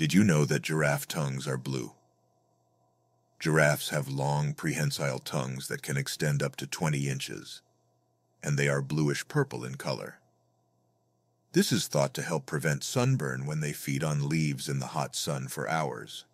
Did you know that giraffe tongues are blue? Giraffes have long prehensile tongues that can extend up to 20 inches, and they are bluish-purple in color. This is thought to help prevent sunburn when they feed on leaves in the hot sun for hours.